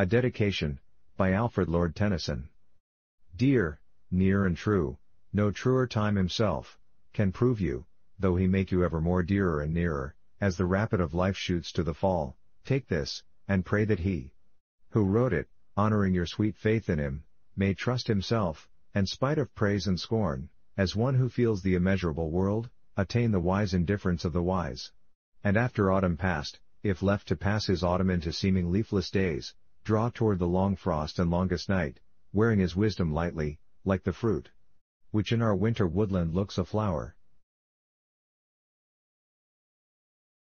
A dedication, by Alfred Lord Tennyson. Dear, near and true, no truer time himself, can prove you, though he make you ever more dearer and nearer, as the rapid of life shoots to the fall, take this, and pray that he, who wrote it, honoring your sweet faith in him, may trust himself, and spite of praise and scorn, as one who feels the immeasurable world, attain the wise indifference of the wise. And after autumn past, if left to pass his autumn into seeming leafless days, draw toward the long frost and longest night, wearing his wisdom lightly, like the fruit, which in our winter woodland looks a flower,